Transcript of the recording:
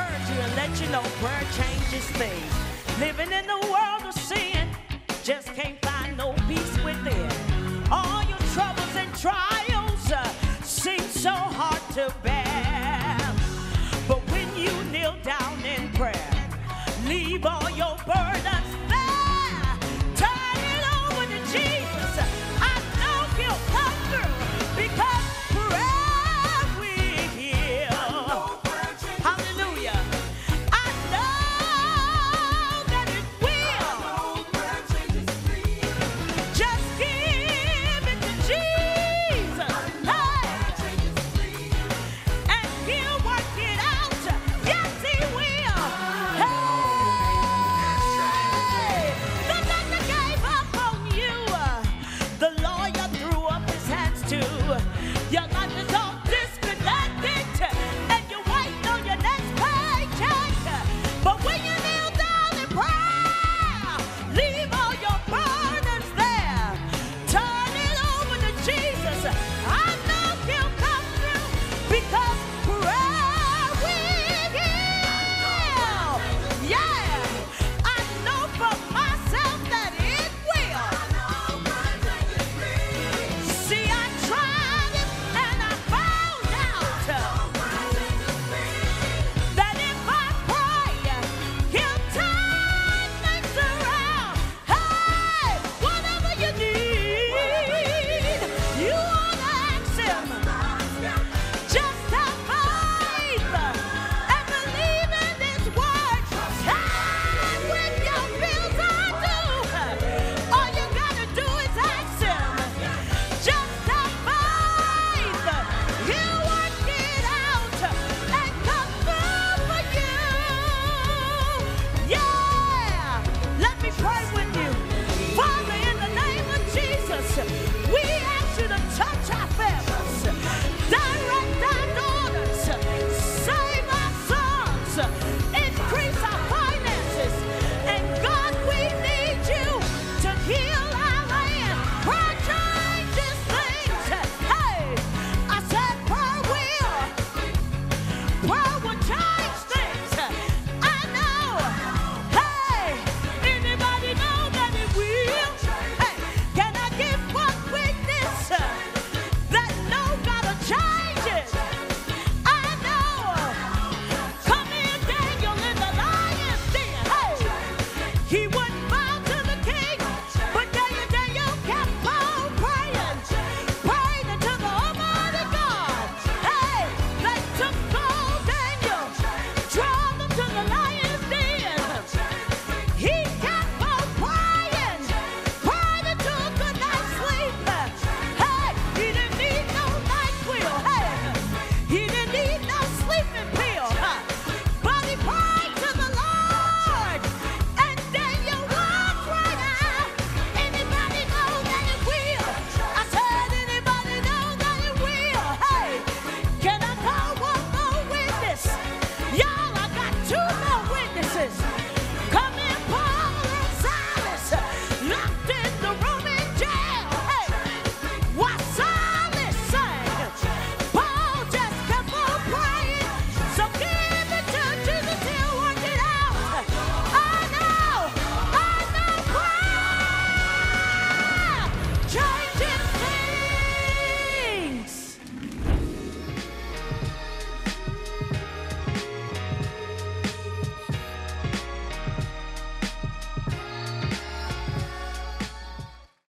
encourage you and let you know prayer changes things. Living in the world of sin, just can't find no peace within.